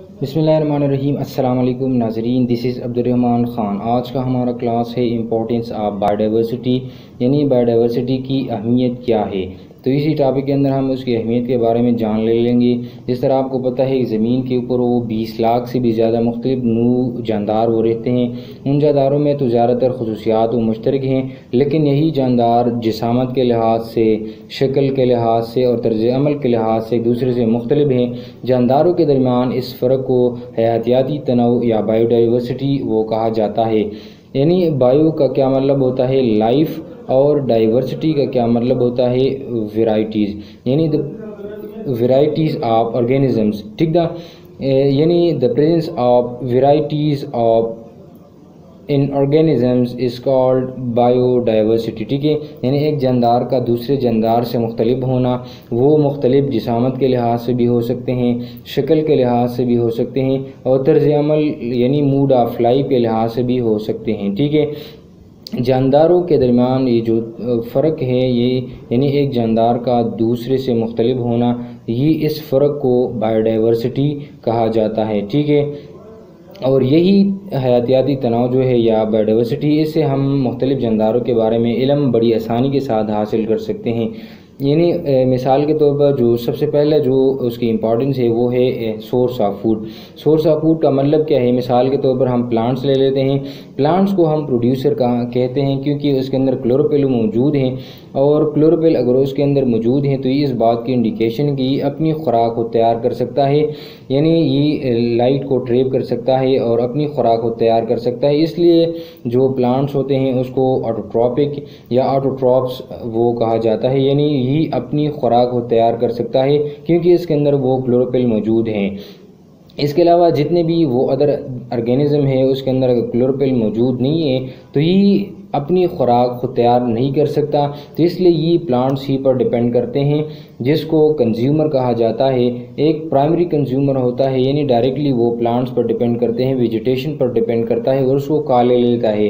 बसमीम अल्लाम नाजरीन this is Abdul Rahman Khan. आज का हमारा क्लास है इम्पोर्टेंस ऑफ़ बायोडाइवर्सिटी यानी बायोडाइवर्सिटी की अहमियत क्या है? तो इसी टॉपिक के अंदर हम उसकी अहमियत के बारे में जान ले लेंगे। जिस तरह आपको पता है कि ज़मीन के ऊपर वो बीस लाख से भी ज़्यादा मुख्तलिफ़ नू जानदार वो रहते हैं। उन जानदारों में तो ज़्यादातर खसूसियात वो मुश्तरक हैं, लेकिन यही जानदार जिसामत के लिहाज से, शक्ल के लिहाज से और तर्ज अमल के लिहाज से एक दूसरे से मुख्तलिफ़ हैं। जानदारों के दरमियान इस फ़र्क को हयातियाती तनाव या बायोडाइवर्सिटी वो कहा जाता है। यानी बायो का क्या मतलब होता है? लाइफ और डाइवर्सिटी का क्या मतलब होता है? वेराइटीज़ यानी द वेराइटीज़ ऑफ़ ऑर्गेनिजम्स ठीक दा? यानी the presence of varieties of in organisms is called biodiversity ठीक है? यानी एक जानदार का दूसरे जानदार से मुख्तलिफ़ होना, वो मुख्तलिफ़ जिसामत के लिहाज से भी हो सकते हैं, शक्ल के लिहाज से भी हो सकते हैं और तर्ज अमल यानी मूड ऑफ़ लाइफ के लिहाज से भी हो सकते हैं। ठीक है? जानदारों के दरमियान ये जो फ़र्क है, ये यानी एक जानदार का दूसरे से मुख्तलिफ़ होना, ये इस फ़र्क को बायोडाइवर्सिटी कहा जाता है, ठीक है? और यही हयातियाती तनाव जो है या बायोडाइवर्सिटी इससे हम मुख्तलिफ़ जानदारों के बारे में इलम बड़ी आसानी के साथ हासिल कर सकते हैं। यानी मिसाल के तौर पर जो सबसे पहले जो उसकी इम्पॉर्टेंस है, वो है source of food source of food का मतलब क्या है? मिसाल के तौर पर हम प्लांट्स ले लेते हैं। प्लांट्स को हम प्रोड्यूसर कहा, कहते हैं क्योंकि उसके अंदर क्लोरोपिल मौजूद हैं। और क्लोरोपिल अगर उसके अंदर मौजूद हैं तो ये इस बात की इंडिकेशन की अपनी खुराक को तैयार कर सकता है, यानी ये लाइट को ट्रेप कर सकता है और अपनी खुराक को तैयार कर सकता है। इसलिए जो प्लांट्स होते हैं, उसको ऑटोट्रॉपिक या ऑटोट्रॉप्स वो कहा जाता है, यानी ही अपनी खुराक को तैयार कर सकता है, क्योंकि इसके अंदर वो क्लोरोपिल मौजूद हैं। इसके अलावा जितने भी वो अदर ऑर्गेनिज़म है, उसके अंदर अगर क्लोरोपिल मौजूद नहीं है तो ये अपनी खुराक को तैयार नहीं कर सकता। तो इसलिए ये प्लांट्स ही पर डिपेंड करते हैं, जिसको कंज्यूमर कहा जाता है। एक प्राइमरी कंज्यूमर होता है, यानी डायरेक्टली वो प्लांट्स पर डिपेंड करते हैं वेजिटेशन पर डिपेंड करता है, और उसको काले लेता है।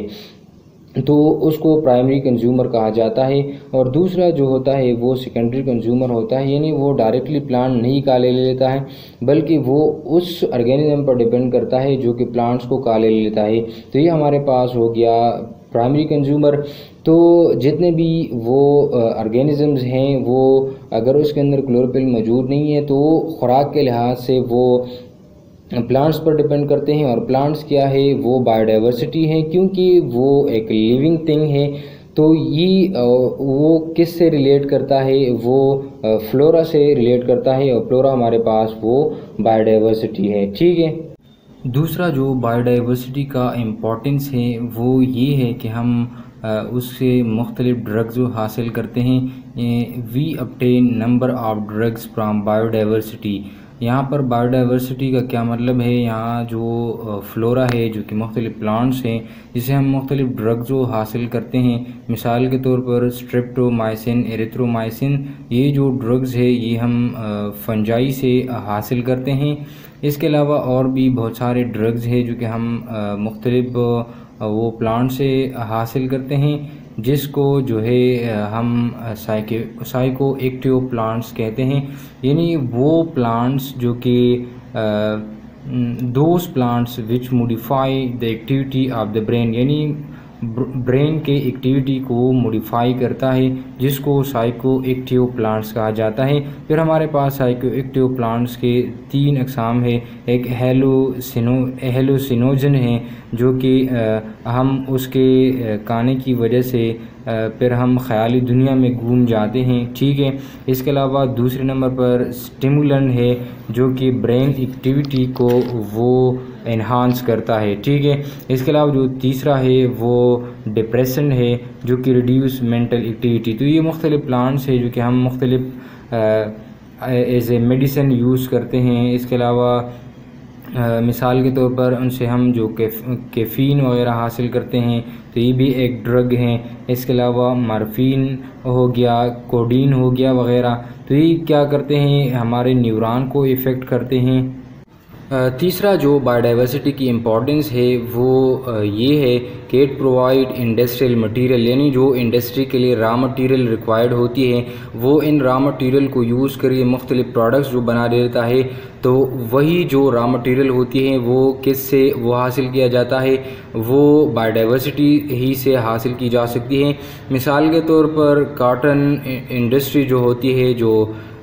तो उसको प्राइमरी कंज्यूमर कहा जाता है और दूसरा जो होता है, वो सेकेंडरी कंज्यूमर होता है, यानी वो डायरेक्टली प्लांट नहीं काले ले लेता है, बल्कि वो उस ऑर्गेनिज्म पर डिपेंड करता है जो कि प्लांट्स को काले ले लेता है। तो ये हमारे पास हो गया प्राइमरी कंज्यूमर तो जितने भी वो ऑर्गेनिजम्स हैं, वो अगर उसके अंदर क्लोरोपिल मौजूद नहीं है तो खुराक के लिहाज से वो प्लांट्स पर डिपेंड करते हैं और प्लांट्स क्या है, वो बायोडाइवर्सिटी है क्योंकि वो एक लिविंग थिंग है। तो ये वो किस से रिलेट करता है, वो फ्लोरा से रिलेट करता है और फ्लोरा हमारे पास वो बायोडाइवर्सिटी है। ठीक है? दूसरा जो बायोडाइवर्सिटी का इम्पोर्टेंस है, वो ये है कि हम उससे मुख्तलिफ़ ड्रग्स हासिल करते हैं we obtain number of drugs from biodiversity यहाँ पर बायोडाइवर्सिटी का क्या मतलब है? यहाँ जो फ्लोरा है, जो कि मुख्तलिफ़ प्लांट्स हैं, जिसे हम मुख्तलिफ़ ड्रग्स जो हासिल करते हैं, मिसाल के तौर पर स्ट्रिप्टोमाइसिन एरिथ्रोमाइसिन ये जो ड्रग्स है, ये हम फंजाई से हासिल करते हैं। इसके अलावा और भी बहुत सारे ड्रग्स है, जो कि हम मुख्तलिफ़ वो प्लांट से हासिल करते हैं। जिसको जो है हम साइको साइको एक्टिव प्लांट्स कहते हैं। यानी वो प्लांट्स जो कि those plants which modify the activity of the brain यानी ब्रेन के एक्टिविटी को मॉडिफाई करता है, जिसको साइको एक्टिव प्लांट्स कहा जाता है। फिर हमारे पास साइको एक्टिव प्लांट्स के तीन अकसाम है। एक हेलोसिनो हेलोसिनोजन है जो कि हम उसके काने की वजह से फिर हम ख्याली दुनिया में घूम जाते हैं। ठीक है? इसके अलावा दूसरे नंबर पर स्टिमुलन है, जो कि ब्रेन एक्टिविटी को वो इन्हांस करता है। ठीक है? इसके अलावा जो तीसरा है, वो डिप्रेशन है, जो कि रिड्यूस मेंटल एक्टिविटी तो ये मुख्तलिफ़ प्लांट्स है, जो कि हम मुख्तलिफ़ एज ए मेडिसन यूज़ करते हैं। इसके अलावा मिसाल के तौर पर उनसे हम जो कैफ़ीन वगैरह हासिल करते हैं तो ये भी एक ड्रग है। इसके अलावा मारफीन हो गया, कोडीन हो गया वगैरह। तो ये क्या करते हैं, हमारे न्यूरॉन को इफ़ेक्ट करते हैं। तीसरा जो बायोडाइवर्सिटी की इम्पोर्टेंस है वो ये है कि इट प्रोवाइड इंडस्ट्रियल मटेरियल यानी जो इंडस्ट्री के लिए रॉ मटेरियल रिक्वायर्ड होती है वो इन रॉ मटेरियल को यूज़ करके मुख्तलिफ़ प्रोडक्ट्स जो बना देता है तो वही जो रॉ मटेरियल होती है वो किस से वो हासिल किया जाता है वो बायोडाइवर्सिटी ही से हासिल की जा सकती है। मिसाल के तौर पर काटन इंडस्ट्री जो होती है जो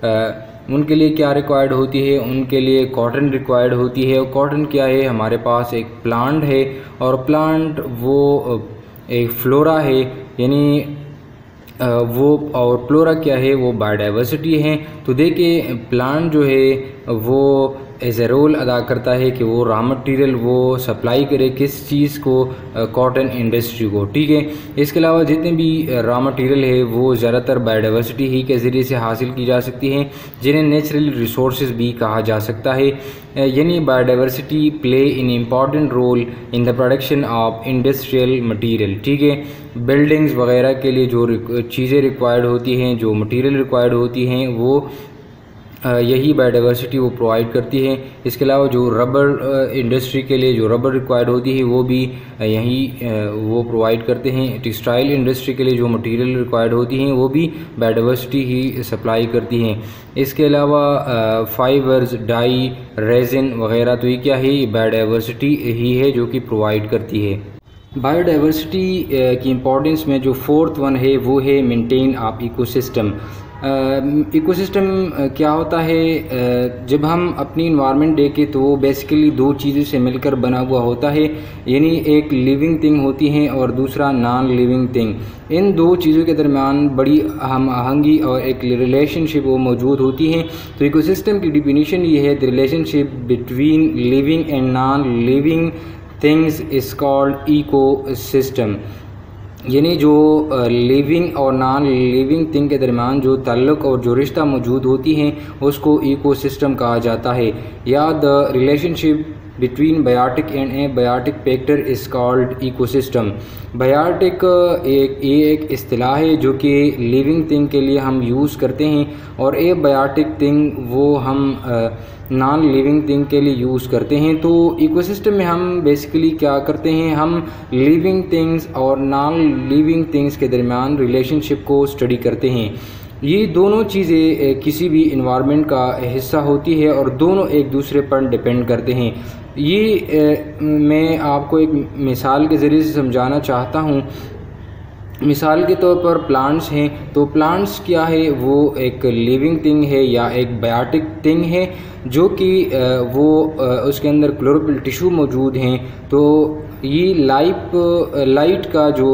आ, उनके लिए क्या रिक्वायर्ड होती है? उनके लिए कॉटन रिक्वायर्ड होती है। और कॉटन क्या है? हमारे पास एक प्लांट है और प्लांट वो एक फ्लोरा है। यानी वो और फ्लोरा क्या है? वो बायोडाइवर्सिटी है। तो देखिए प्लांट जो है, वो एज ए रोल अदा करता है कि वो रॉ मटेरियल वो सप्लाई करे किस चीज़ को कॉटन इंडस्ट्री को, ठीक है? इसके अलावा जितने भी रॉ मटेरियल है, वो ज़्यादातर बायोडाइवर्सिटी ही के ज़रिए से हासिल की जा सकती हैं, जिन्हें नेचुरल रिसोर्स भी कहा जा सकता है। यानी biodiversity play in important role in the production of industrial material ठीक है? बिल्डिंग्स वगैरह के लिए जो चीज़ें रिक्वायर्ड होती हैं, जो मटीरियल रिक्वायर्ड होती हैं, वो यही बायोडाइवर्सिटी वो प्रोवाइड करती है। इसके अलावा जो रबर इंडस्ट्री के लिए जो रबर रिक्वायर्ड होती है, वो भी यही वो प्रोवाइड करते हैं। टेक्सटाइल इंडस्ट्री के लिए जो मटेरियल रिक्वायर्ड होती हैं, वो भी बायोडाइवर्सिटी ही सप्लाई करती हैं। इसके अलावा फाइबर्स डाई रेजिन वगैरह तो ये क्या है? बायोडाइवर्सिटी ही है जो कि प्रोवाइड करती है। बायोडाइवर्सिटी की इम्पोर्टेंस में जो फोर्थ वन है, वो है मेंटेन आप इकोसिस्टम इकोसिस्टम क्या होता है जब हम अपनी इन्वायरमेंट देखें तो वो बेसिकली दो चीज़ों से मिलकर बना हुआ होता है, यानी एक लिविंग थिंग होती है और दूसरा नॉन लिविंग थिंग इन दो चीज़ों के दरमियान बड़ी हम आहंगी और एक रिलेशनशिप वो मौजूद होती हैं। तो इकोसिस्टम की डिफिनीशन ये है the relationship between living and non living things is called ecosystem यानी जो लिविंग और नॉन लिविंग थिंग के दरमियान जो तल्लक़ और जो रिश्ता मौजूद होती हैं, उसको इकोसिस्टम कहा जाता है। या the relationship between biotic and abiotic factor is called ecosystem biotic एक ये एक अतलाह है जो कि लिविंग थिंग के लिए हम यूज़ करते हैं और बायोटिक थिंग वो हम नॉन लिविंग थिंग के लिए यूज़ करते हैं। तो इकोसिस्टम में हम बेसिकली क्या करते हैं? हम लिविंग थिंग्स और नॉन लिविंग थिंग्स के दरमियान रिलेशनशिप को स्टडी करते हैं। ये दोनों चीज़ें किसी भी इन्वामेंट का हिस्सा होती है और दोनों एक दूसरे पर डिपेंड करते हैं। ये मैं आपको एक मिसाल के ज़रिए से समझाना चाहता हूँ। मिसाल के तौर पर प्लांट्स हैं तो प्लांट्स क्या है? वो एक लिविंग थिंग है या एक बायोटिक थिंग है, जो कि वो उसके अंदर क्लोरोपिल टिशू मौजूद हैं। तो ये लाइप, लाइट का जो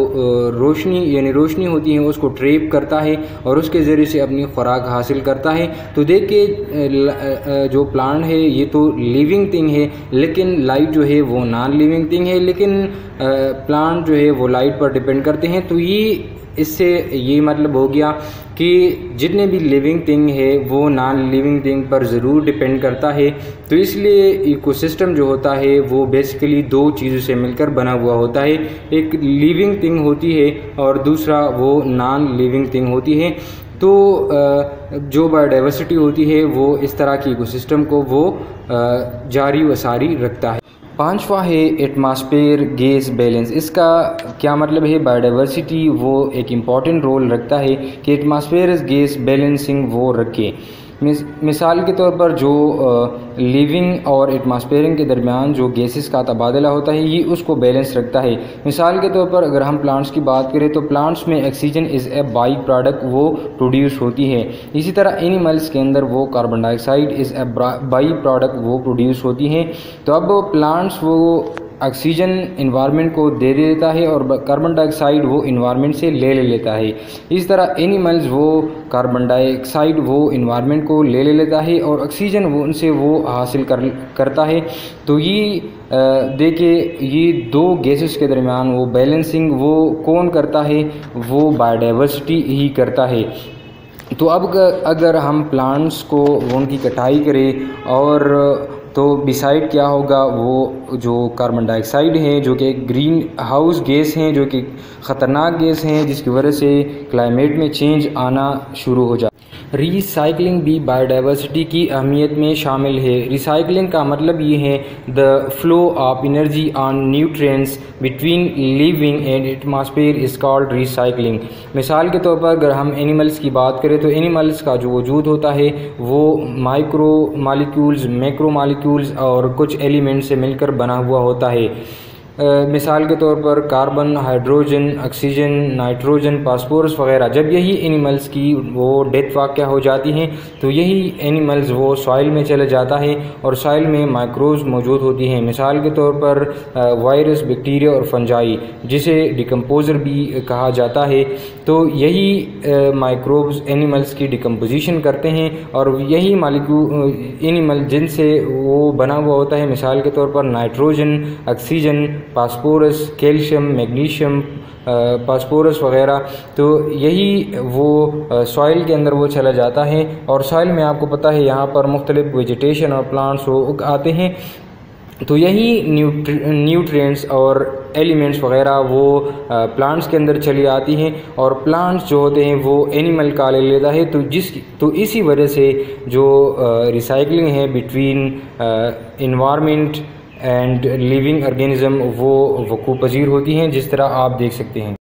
रोशनी, यानी रोशनी होती है, उसको ट्रेप करता है और उसके ज़रिए से अपनी खुराक हासिल करता है। तो देखिए जो प्लांट है, ये तो लिविंग थिंग है, लेकिन लाइट जो है, वो नॉन लिविंग थिंग है, लेकिन प्लांट जो है, वो लाइट पर डिपेंड करते हैं। तो ये इससे ये मतलब हो गया कि जितने भी लिविंग थिंग है, वो नॉन लिविंग थिंग पर ज़रूर डिपेंड करता है। तो इसलिए इकोसिस्टम जो होता है, वो बेसिकली दो चीज़ों से मिलकर बना हुआ होता है। एक लिविंग थिंग होती है और दूसरा वो नॉन लिविंग थिंग होती है। तो जो बायोडाइवर्सिटी होती है, वो इस तरह की इकोसिस्टम को वो जारी व सारी रखता है। पांचवा है एटमॉस्फेयर गैस बैलेंस। इसका क्या मतलब है? बायोडाइवर्सिटी वो एक इंपॉर्टेंट रोल रखता है कि एटमॉस्फेयर गैस बैलेंसिंग वो रखे। मिस, मिसाल के तौर पर जो लिविंग और एटमॉस्फेयरिंग के दरमियान जो गैसेस का तबादला होता है ये उसको बैलेंस रखता है। मिसाल के तौर पर अगर हम प्लांट्स की बात करें तो प्लांट्स में oxygen is a by product वो प्रोड्यूस होती है। इसी तरह एनिमल्स के अंदर वो carbon dioxide is a by product वो प्रोड्यूस होती हैं। तो अब प्लांट्स वो ऑक्सीजन इन्वायरमेंट को दे देता है और कार्बन डाइऑक्साइड वो इन्वायरमेंट से ले ले लेता है। इस तरह एनिमल्स वो कार्बन डाइऑक्साइड वो इन्वायरमेंट को ले ले लेता है और ऑक्सीजन वो उनसे वो हासिल कर, करता है। तो ये देखिए ये दो गैसेस के दरमियान वो बैलेंसिंग वो कौन करता है? वो बायोडाइवर्सिटी ही करता है। तो अब अगर हम प्लांट्स को उनकी कटाई करें और तो बिसाइड क्या होगा, वो जो कार्बन डाइऑक्साइड हैं, जो कि ग्रीन हाउस गैस हैं, जो कि ख़तरनाक गैस हैं, जिसकी वजह से क्लाइमेट में चेंज आना शुरू हो जाए रिसाइकलिंग भी बायोडाइवर्सिटी की अहमियत में शामिल है। रिसाइकलिंग का मतलब ये है the flow of energy and nutrients between living and atmosphere is called recycling मिसाल के तौर पर अगर हम एनिमल्स की बात करें तो एनिमल्स का जो वजूद होता है, वो माइक्रो मालिक्यूल्स मैक्रो मालिक्यूल्स और कुछ एलिमेंट से मिलकर बना हुआ होता है। मिसाल के तौर पर carbon, hydrogen, oxygen, nitrogen phosphorus वगैरह। जब यही एनिमल्स की वो डेथ वाक्य हो जाती हैं तो यही एनिमल्स वो सॉइल में चले जाता है और सॉइल में माइक्रोव मौजूद होती हैं। मिसाल के तौर पर वायरस, बैक्टीरिया और फंजाई, जिसे डिकम्पोज़र भी कहा जाता है। तो यही माइक्रोब्स एनिमल्स की डिकम्पोजिशन करते हैं और यही मालिकू एनिमल जिनसे वो बना हुआ होता है, मिसाल के तौर पर nitrogen oxygen phosphorus calcium magnesium phosphorus वगैरह। तो यही वो सॉइल के अंदर वो चला जाता है और सॉइल में आपको पता है, यहाँ पर मुख्तलिफ़ वेजिटेशन और प्लांट्स वो आते हैं। तो यही न्यूट्रिएंट्स और एलिमेंट्स वगैरह वो प्लांट्स के अंदर चली आती हैं और प्लांट्स जो होते हैं वो एनिमल का ले लेता है। तो जिस तो इसी वजह से जो रिसाइकलिंग है between environment and living organism वो वकू पजीर होती हैं, जिस तरह आप देख सकते हैं।